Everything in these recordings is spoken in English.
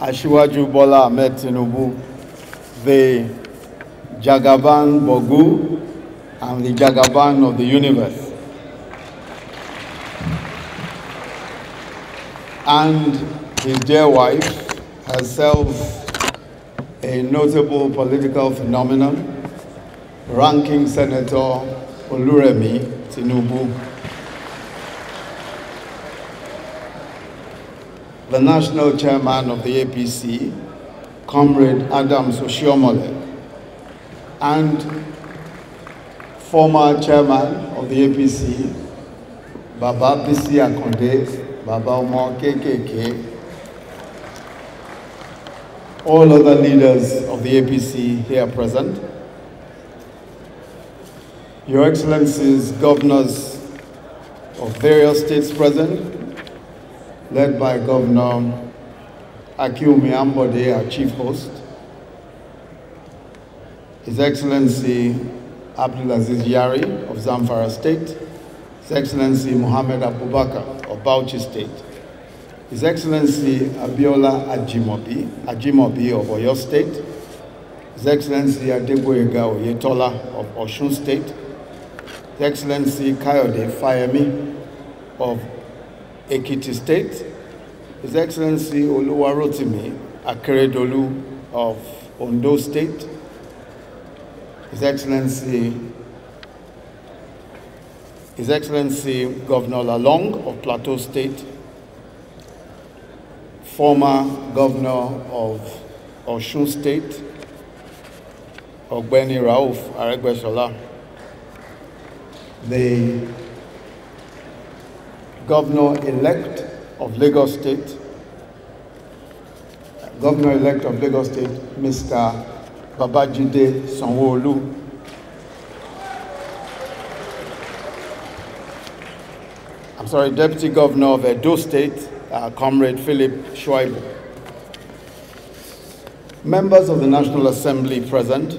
Ashiwaju Bola Ahmed Tinubu, the Jagaban Bogu, and the Jagaban of the universe. And his dear wife, herself a notable political phenomenon, ranking Senator Oluremi Tinubu. The national chairman of the APC, Comrade Adams Oshiomhole, and former chairman of the APC, Baba Bisi Akande, Baba Omo KKK, all other leaders of the APC here present, Your Excellencies, governors of various states present, led by Governor Akinwunmi Ambode, our chief host, His Excellency Abdulaziz Yari of Zamfara State, His Excellency Mohammed Abubakar of Bauchi State, His Excellency Abiola Ajimobi, Ajimobi of Oyo State, His Excellency Adegboyega Oyetola of Osun State, His Excellency Kayode Fayemi of Ekiti State, His Excellency Oluwarotimi Akeredolu of Ondo State, His Excellency His Excellency Governor Lalong of Plateau State, former Governor of Osun State, Ogbeni Rauf Aregbesola, the Governor-elect of Lagos State, Governor-elect of Lagos State, Mr. Babajide Sanwo-Olu, I'm sorry, Deputy Governor of Edo State, uh, Comrade Philip Shaibu. Members of the National Assembly present,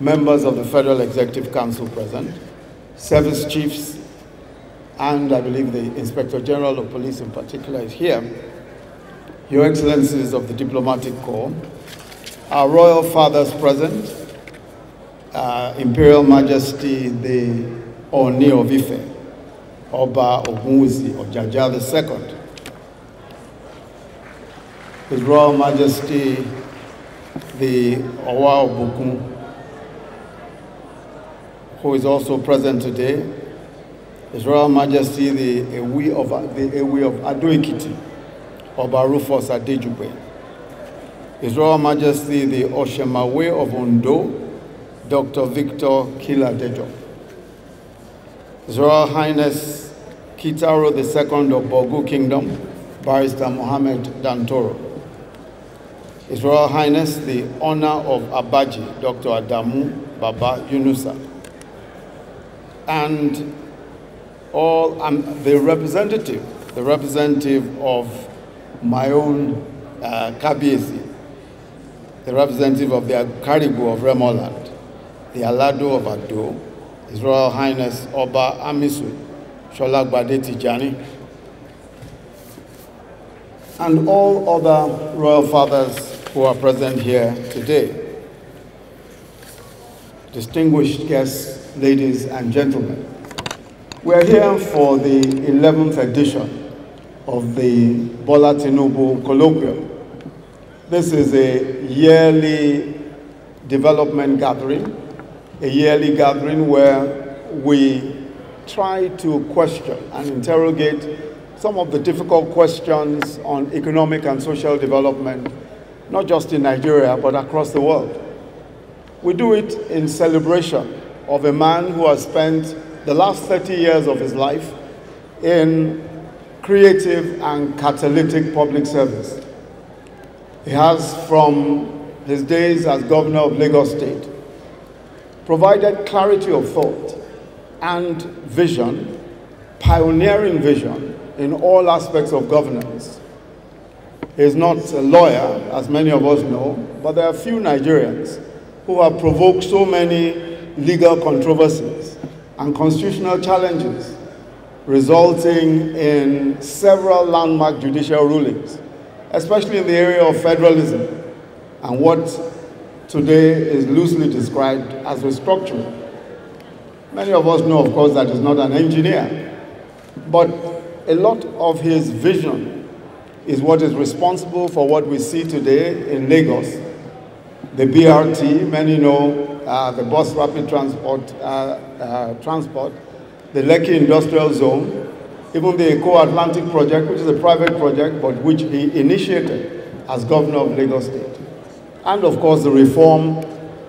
members of the Federal Executive Council present, service chiefs, and I believe the Inspector General of Police in particular is here, Your Excellencies of the Diplomatic Corps, our royal fathers present, uh, Imperial Majesty the Oni of Ife, Oba Ogunwusi Ojaja II, His Royal Majesty the Owa Obukun, who is also present today, His Royal Majesty the Ewi of the Ewi of Ado Ekiti, Oba Rufus His Royal Majesty the Oshemawe of Ondo, Dr. Victor Kiladejo, His Royal Highness Kitaro II of Borgu Kingdom, Barrister Mohammed Dantoro, His Royal Highness the Ona of Abaji, Dr. Adamu Baba Yunusa, and all um, the representative, the representative of my own uh, Kabiesi, the representative of the Akarigbo of Remoland, the Alado of Ado, His Royal Highness Oba Amisu Sholagbade Tijani, and all other royal fathers who are present here today. Distinguished guests, ladies and gentlemen, we're here for the 11th edition of the Bola Tinubu Colloquium. This is a yearly development gathering, a yearly gathering where we try to question and interrogate some of the difficult questions on economic and social development, not just in Nigeria, but across the world. We do it in celebration of a man who has spent the last 30 years of his life in creative and catalytic public service. He has, from his days as governor of Lagos State, provided clarity of thought and vision, pioneering vision in all aspects of governance. He is not a lawyer, as many of us know, but there are few Nigerians who have provoked so many legal controversies and constitutional challenges, resulting in several landmark judicial rulings especially in the area of federalism and what today is loosely described as restructuring. Many of us know, of course, that he's not an engineer, but a lot of his vision is what is responsible for what we see today in Lagos. The BRT, many know uh, the bus rapid transport, uh, uh, transport, the Lekki Industrial Zone, even the Eko Atlantic project, which is a private project, but which he initiated as governor of Lagos State. And of course, the reform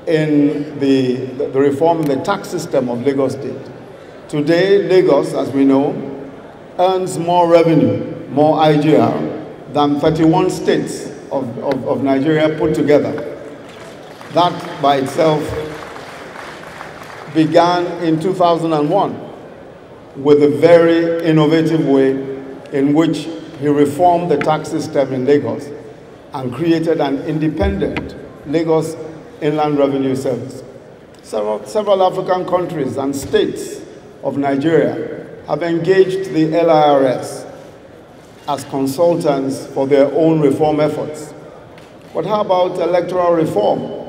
in the, the reform in the tax system of Lagos State. Today, Lagos, as we know, earns more revenue, more IGR, than 31 states of, of, of Nigeria put together. That by itself began in 2001 with a very innovative way in which he reformed the tax system in Lagos and created an independent Lagos Inland Revenue Service. Several, several African countries and states of Nigeria have engaged the LIRS as consultants for their own reform efforts. But how about electoral reform?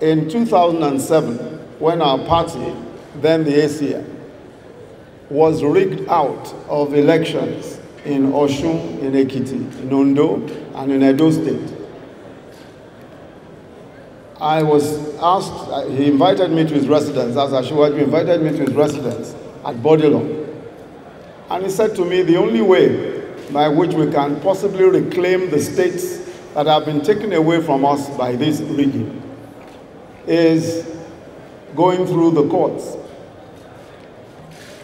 In 2007, when our party, then the ACN, was rigged out of elections in Osun, in Ekiti, in Ondo, and in Edo State. I was asked, uh, he invited me to his residence, as Asiwaju invited me to his residence at Bourdillon. And he said to me, the only way by which we can possibly reclaim the states that have been taken away from us by this rigging is going through the courts.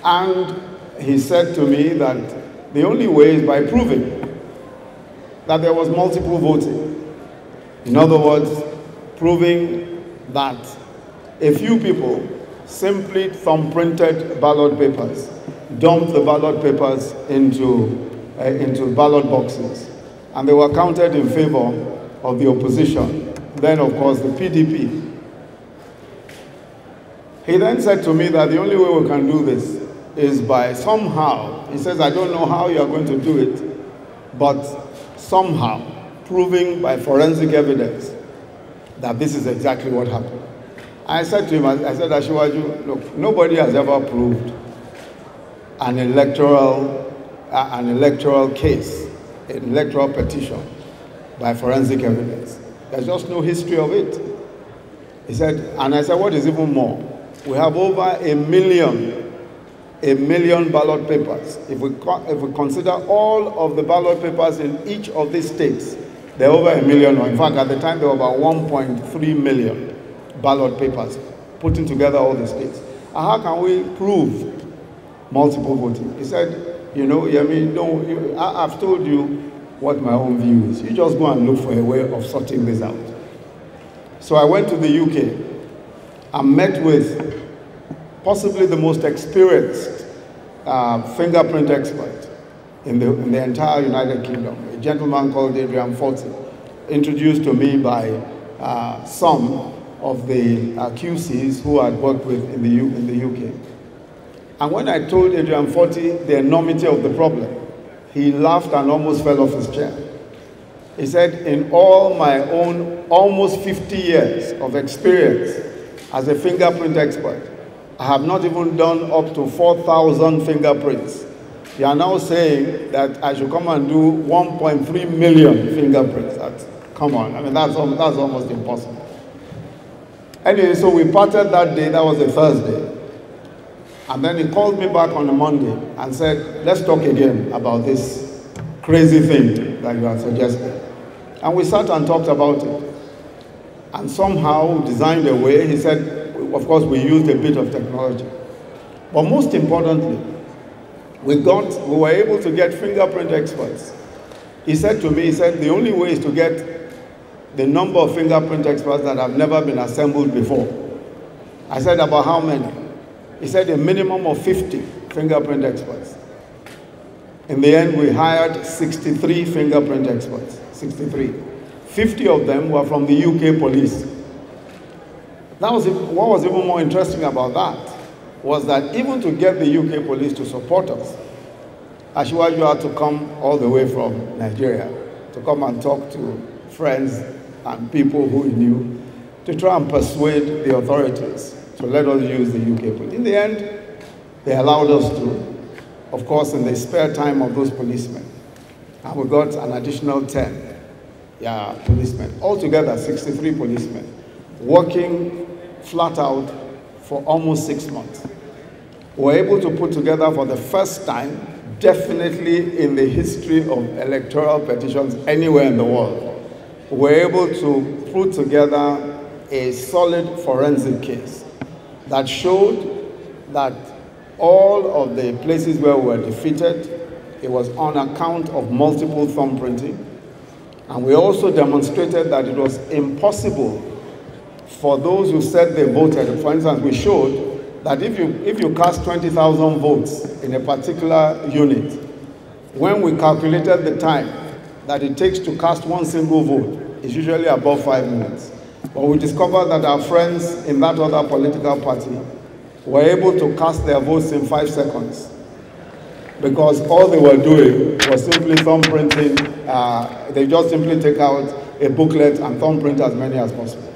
And he said to me that the only way is by proving that there was multiple voting. In other words, proving that a few people simply thumbprinted ballot papers, dumped the ballot papers into, uh, into ballot boxes, and they were counted in favor of the opposition. Then, of course, the PDP he then said to me that the only way we can do this is by somehow, he says, I don't know how you are going to do it, but somehow proving by forensic evidence that this is exactly what happened. I said to him, I said, Asiwaju, look, nobody has ever proved an electoral, uh, an electoral case, an electoral petition by forensic evidence. There's just no history of it. He said, and I said, what is even more? We have over a million, a million ballot papers. If we, if we consider all of the ballot papers in each of these states, there are over a million, in fact, at the time, there were about 1.3 million ballot papers putting together all the states. How can we prove multiple voting? He said, you know, I mean, you, I, I've told you what my own view is. You just go and look for a way of sorting this out. So I went to the UK and met with possibly the most experienced uh, fingerprint expert in the, in the entire United Kingdom, a gentleman called Adrian Forty, introduced to me by uh, some of the uh, QCs who I'd worked with in the, U, in the UK. And when I told Adrian Forty the enormity of the problem, he laughed and almost fell off his chair. He said, in all my own almost 50 years of experience as a fingerprint expert, I have not even done up to 4,000 fingerprints. You are now saying that I should come and do 1.3 million fingerprints. That's, come on, I mean, that's, that's almost impossible. Anyway, so we parted that day, that was a Thursday. And then he called me back on a Monday and said, let's talk again about this crazy thing that you are suggesting. And we sat and talked about it and somehow designed a way. He said, of course, we used a bit of technology. But most importantly, we got, we were able to get fingerprint experts. He said to me, he said, the only way is to get the number of fingerprint experts that have never been assembled before. I said, about how many? He said, a minimum of 50 fingerprint experts. In the end, we hired 63 fingerprint experts, 63. 50 of them were from the UK police. That was, what was even more interesting about that was that even to get the UK police to support us, Asiwaju had to come all the way from Nigeria to come and talk to friends and people who he knew to try and persuade the authorities to let us use the UK police. In the end, they allowed us to, of course, in the spare time of those policemen. And we got an additional 10 yeah, policemen, altogether 63 policemen, working flat out for almost six months. We were able to put together for the first time definitely in the history of electoral petitions anywhere in the world, were able to put together a solid forensic case that showed that all of the places where we were defeated, it was on account of multiple thumb printing. And we also demonstrated that it was impossible for those who said they voted. For instance, we showed that if you, if you cast 20,000 votes in a particular unit, when we calculated the time that it takes to cast one single vote, it's usually above five minutes. But we discovered that our friends in that other political party were able to cast their votes in five seconds because all they were doing was simply thumbprinting. Uh, they just simply take out a booklet and thumbprint as many as possible.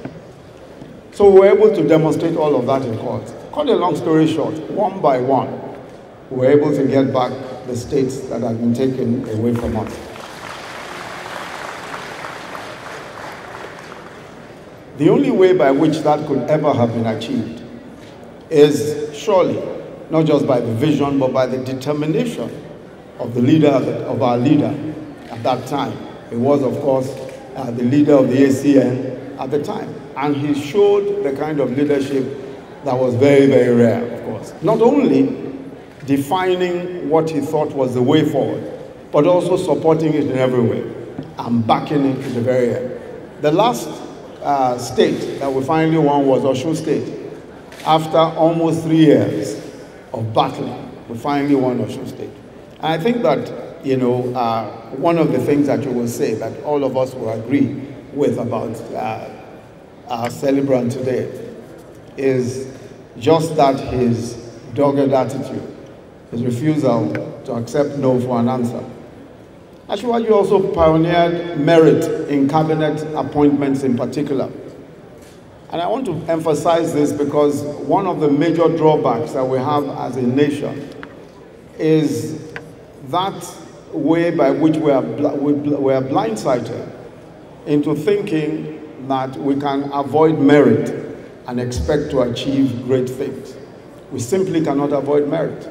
So we were able to demonstrate all of that in court. Cut a long story short, one by one, we were able to get back the states that had been taken away from us. The only way by which that could ever have been achieved is surely not just by the vision, but by the determination of the leader of our leader at that time. He was, of course, uh, the leader of the ACN at the time, and he showed the kind of leadership that was very, very rare, of course. Not only defining what he thought was the way forward, but also supporting it in every way and backing it to the very end. The last uh, state that we finally won was Osun State. After almost three years of battling, we finally won Osun State. And I think that, you know, uh, one of the things that you will say that all of us will agree with about uh, our celebrant today is just that his dogged attitude, his refusal to accept no for an answer. Asiwaju also pioneered merit in cabinet appointments in particular. And I want to emphasize this because one of the major drawbacks that we have as a nation is that way by which we are, we are blindsided into thinking that we can avoid merit and expect to achieve great things. We simply cannot avoid merit.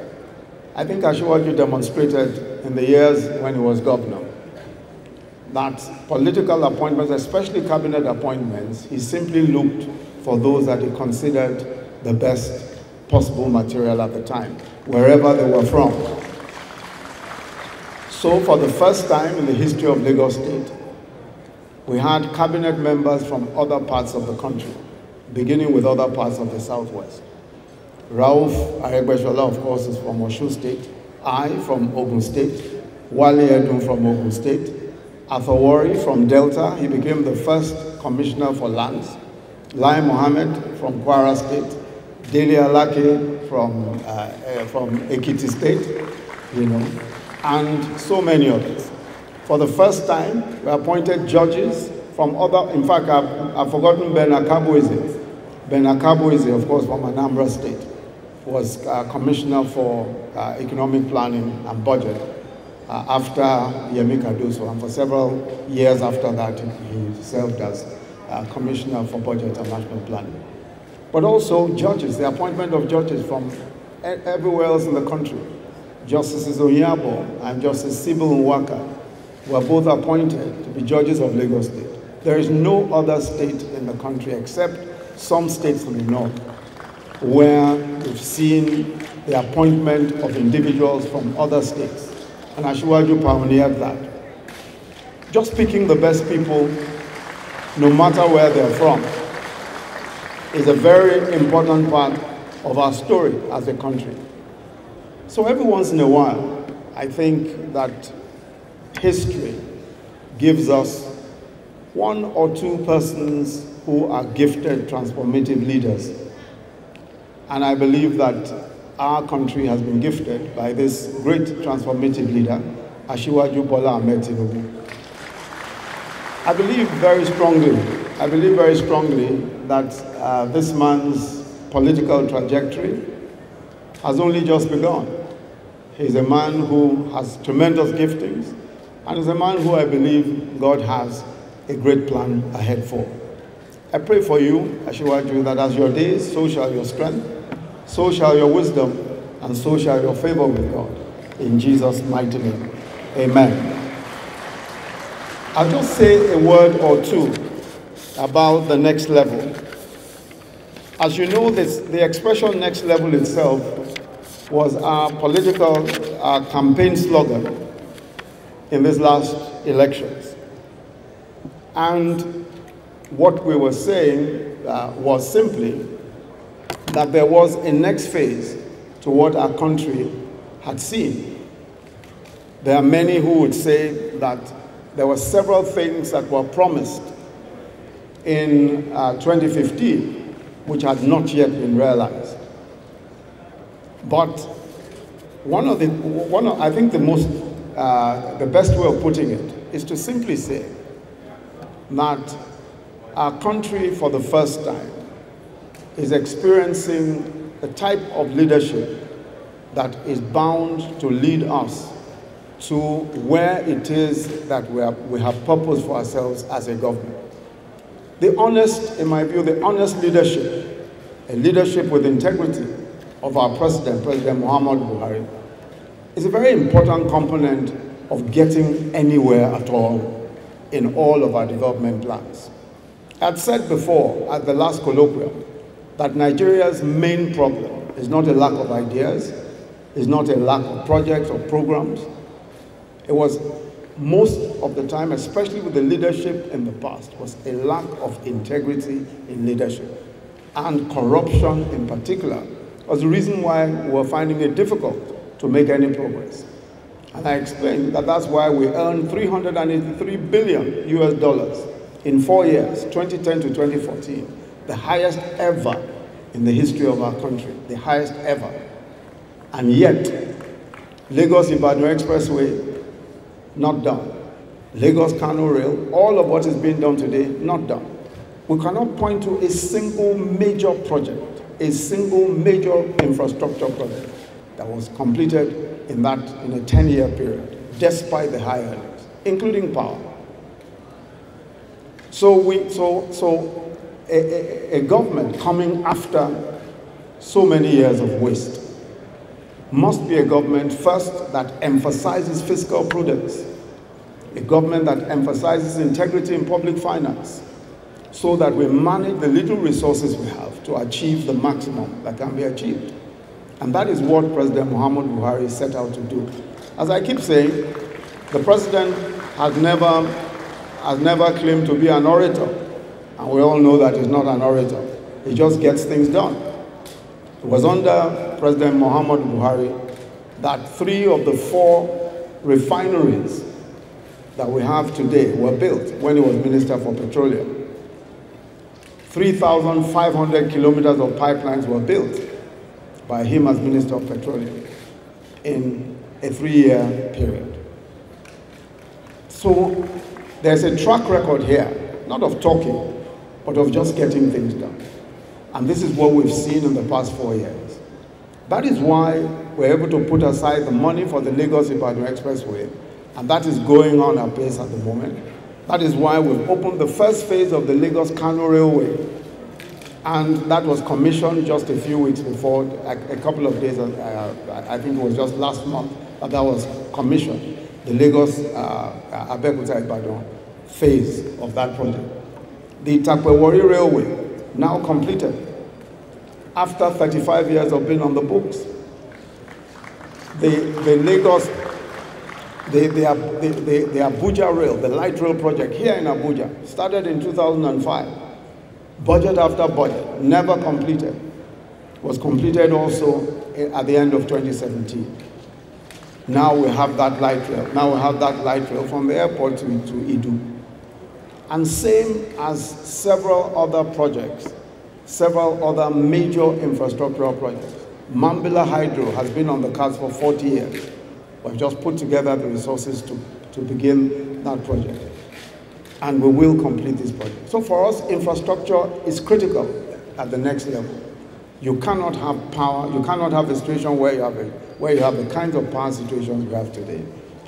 I think Asiwaju demonstrated in the years when he was governor that political appointments, especially cabinet appointments, he simply looked for those that he considered the best possible material at the time, wherever they were from. So for the first time in the history of Lagos State, we had cabinet members from other parts of the country beginning with other parts of the southwest. Rauf Aregbesola, of course, is from Osun State. I from Ogun State. Wale Edun from Ogun State. Athawari from Delta. He became the first commissioner for lands. Lai Mohammed from Kwara State. Dele Alake from, uh, uh, from Ekiti State, you know, and so many others. For the first time, we appointed judges from other, in fact, I've, I've forgotten Ben Akabueze. Ben Akabueze, of course, from Anambra State, was uh, Commissioner for uh, Economic Planning and Budget uh, after Yemi Cardoso, and for several years after that, he served as uh, Commissioner for Budget and National Planning. But also judges, the appointment of judges from everywhere else in the country. Justices Onyabo and Justice Sybil Nwaka were both appointed to be judges of Lagos State. There is no other state in the country except some states in the north where we've seen the appointment of individuals from other states. And Asiwaju pioneered that. Just picking the best people, no matter where they're from, is a very important part of our story as a country. So every once in a while, I think that history gives us one or two persons who are gifted transformative leaders. And I believe that our country has been gifted by this great transformative leader, Asiwaju Bola Ahmed Tinubu. I believe very strongly, I believe very strongly that uh, this man's political trajectory has only just begun. He's a man who has tremendous giftings and is a man who I believe God has a great plan ahead for. I pray for you, Asiwaju, that as your days, so shall your strength, so shall your wisdom, and so shall your favor with God. In Jesus' mighty name. Amen. I'll just say a word or two about the next level. As you know, this, the expression next level itself was our political uh, campaign slogan in these last elections. And what we were saying uh, was simply that there was a next phase to what our country had seen. There are many who would say that there were several things that were promised in uh, 2015 which had not yet been realized. But one of the, one of, I think the most, uh, the best way of putting it is to simply say that our country for the first time is experiencing a type of leadership that is bound to lead us to where it is that we, are, we have purpose for ourselves as a government. The honest, in my view, the honest leadership, a leadership with integrity of our president, President Muhammad Buhari, is a very important component of getting anywhere at all in all of our development plans. I'd said before at the last colloquium that Nigeria's main problem is not a lack of ideas, is not a lack of projects or programs, it was most of the time, especially with the leadership in the past, was a lack of integrity in leadership. And corruption in particular was the reason why we were finding it difficult to make any progress. And I explained that that's why we earned 383 billion US dollars in four years, 2010 to 2014, the highest ever in the history of our country, the highest ever. And yet, Lagos Ibadan Expressway not done. Lagos Kano Rail, all of what is being done today, not done. We cannot point to a single major project, a single major infrastructure project that was completed in that in a 10-year period, despite the high earnings, including power. So we so so a, a, government coming after so many years of waste must be a government first that emphasizes fiscal prudence, a government that emphasizes integrity in public finance, so that we manage the little resources we have to achieve the maximum that can be achieved. And that is what President Muhammad Buhari set out to do. As I keep saying, the president has never, has never claimed to be an orator. And we all know that he's not an orator. He just gets things done. It was under President Muhammad Buhari that three of the four refineries that we have today were built when he was Minister for Petroleum. 3,500 kilometers of pipelines were built by him as Minister of Petroleum in a three-year period. So there's a track record here, not of talking, but of just getting things done. And this is what we've seen in the past four years. That is why we're able to put aside the money for the Lagos-Ibadan Expressway, and that is going on apace at the moment. That is why we've opened the first phase of the Lagos-Kano Railway, and that was commissioned just a few weeks before, a, a couple of days, uh, I think it was just last month, that that was commissioned, the Lagos uh, Abeokuta Ibadan phase of that project. The Itakpe Railway, now completed after 35 years of being on the books. The, the Lagos, the, the, the, the, the Abuja Rail, the light rail project here in Abuja, started in 2005. Budget after budget, never completed. Was completed also at the end of 2017. Now we have that light rail. Now we have that light rail from the airport to, to Idu. And same as several other projects, several other major infrastructural projects. Mambila Hydro has been on the cards for 40 years. We've just put together the resources to, to begin that project. And we will complete this project. So for us, infrastructure is critical at the next level. You cannot have power, you cannot have a situation where you have, a, where you have the kinds of power situations we have today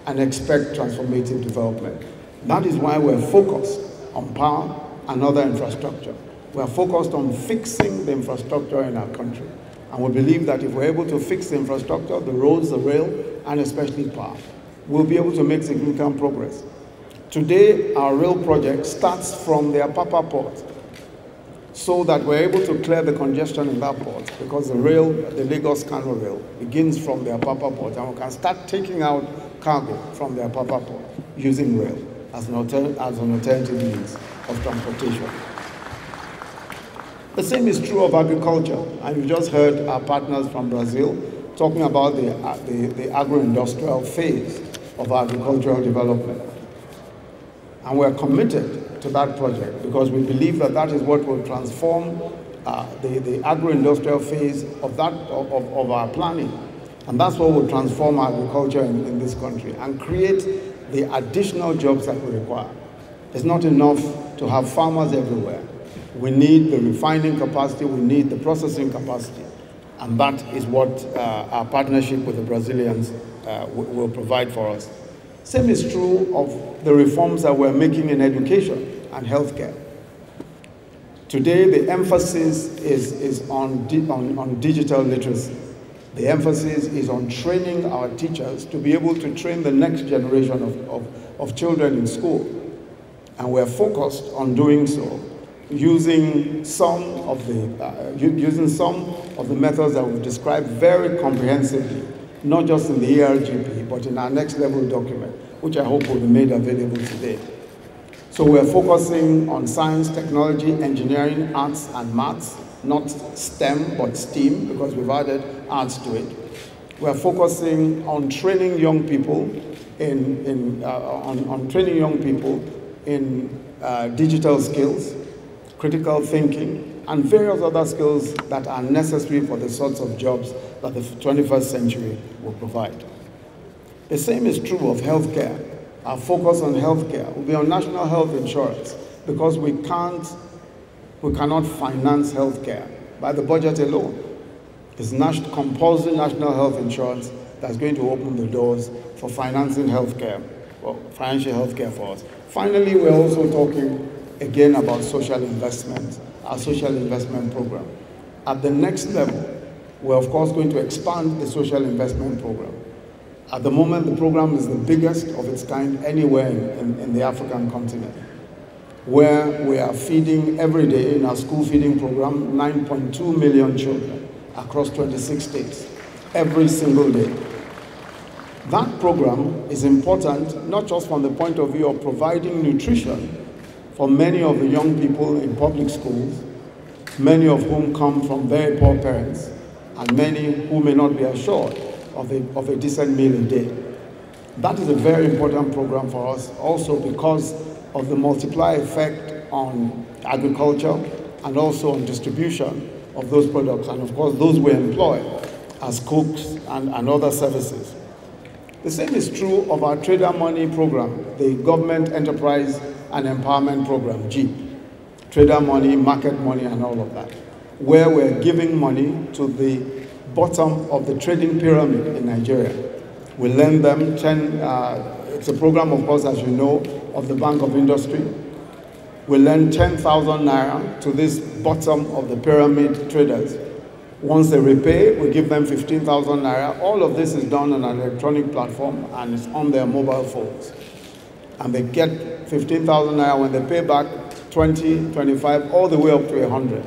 and expect transformative development. That is why we're focused on power and other infrastructure. We're focused on fixing the infrastructure in our country. And we believe that if we're able to fix the infrastructure, the roads, the rail, and especially power, we'll be able to make significant progress. Today, our rail project starts from the Apapa port so that we're able to clear the congestion in that port because the rail, the Lagos Kano rail, begins from the Apapa port and we can start taking out cargo from the Apapa port using rail as an, alter as an alternative means of transportation. The same is true of agriculture, and you just heard our partners from Brazil talking about the, uh, the, the agro-industrial phase of agricultural development. And we're committed to that project because we believe that that is what will transform uh, the, the agro-industrial phase of, that, of, of, our planning. And that's what will transform agriculture in, in this country and create the additional jobs that we require. It's not enough to have farmers everywhere. We need the refining capacity, we need the processing capacity. And that is what uh, our partnership with the Brazilians uh, will provide for us. Same is true of the reforms that we're making in education and healthcare. Today, the emphasis is, is on, on, on digital literacy. The emphasis is on training our teachers to be able to train the next generation of, of, of children in school. And we're focused on doing so using some of the uh, using some of the methods that we've described very comprehensively not just in the ERGP, but in our next level document, which I hope will be made available today. So we're focusing on science, technology, engineering, arts, and maths, not STEM, but STEAM, because we've added arts to it. We're focusing on training young people in, in uh, on, on training young people in uh, digital skills, critical thinking, and various other skills that are necessary for the sorts of jobs that the 21st century will provide. The same is true of healthcare. Our focus on healthcare will be on national health insurance because we can't, we cannot finance healthcare by the budget alone. It's compulsory national health insurance that's going to open the doors for financing healthcare, well, financial healthcare for us. Finally, we're also talking again about social investment, our social investment program. At the next level, we're of course going to expand the social investment program. At the moment, the program is the biggest of its kind anywhere in, in, in the African continent, where we are feeding every day in our school feeding program 9.2 million children across 26 states, every single day. That program is important not just from the point of view of providing nutrition for many of the young people in public schools, many of whom come from very poor parents, and many who may not be assured of a, of a decent meal a day. That is a very important program for us also because of the multiplier effect on agriculture and also on distribution of those products and of course those we employ as cooks and, and other services. The same is true of our trader money program, the government enterprise and empowerment program, GEEP. Trader money, market money, and all of that. Where we're giving money to the bottom of the trading pyramid in Nigeria. We lend them 10, uh, it's a program, of course, as you know, of the Bank of Industry. We lend 10,000 naira to this bottom of the pyramid traders. Once they repay, we give them 15,000 naira. All of this is done on an electronic platform and it's on their mobile phones and they get 15,000 naira when they pay back 20, 25, all the way up to 100.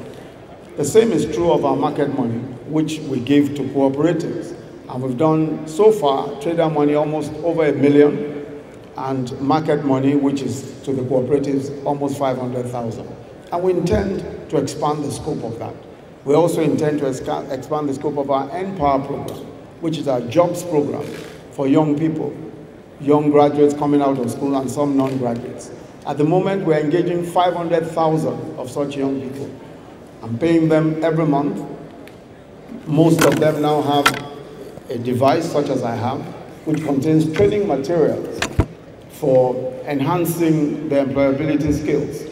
The same is true of our market money, which we give to cooperatives. And we've done so far trader money almost over a million, and market money, which is to the cooperatives, almost 500,000. And we intend to expand the scope of that. We also intend to expand the scope of our NPower program, which is our jobs program for young people young graduates coming out of school and some non-graduates. At the moment, we're engaging 500,000 of such young people and paying them every month Most of them now have a device such as I have, which contains training materials for enhancing their employability skills.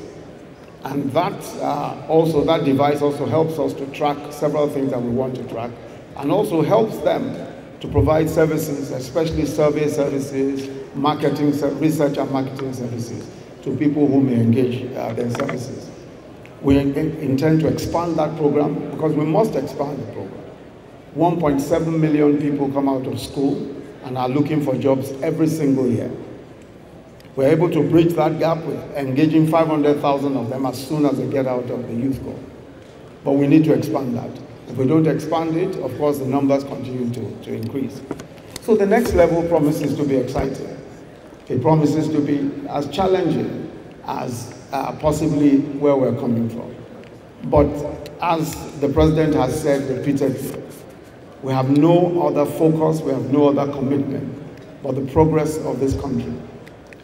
And that uh, also, that device also helps us to track several things that we want to track and also helps them to provide services, especially survey services, marketing, research and marketing services to people who may engage uh, their services. We intend to expand that program because we must expand the program. 1.7 million people come out of school and are looking for jobs every single year. We're able to bridge that gap with engaging 500,000 of them as soon as they get out of the youth corps. But we need to expand that. If we don't expand it, of course, the numbers continue to, to increase. So the next level promises to be exciting. It promises to be as challenging as uh, possibly where we're coming from. But as the president has said repeatedly, we have no other focus, we have no other commitment but the progress of this country.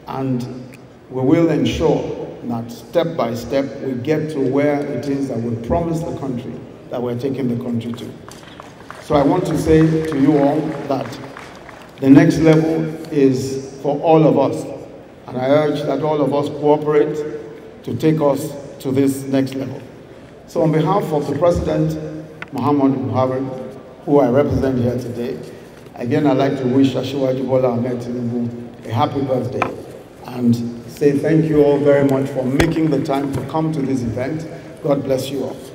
And we will ensure that step by step we get to where it is that we promise the country that we're taking the country to. So I want to say to you all that the next level is for all of us. And I urge that all of us cooperate to take us to this next level. So on behalf of the President, Muhammad Buhari, who I represent here today, again I'd like to wish Asiwaju Bola Ahmed Tinubu a happy birthday and say thank you all very much for making the time to come to this event. God bless you all.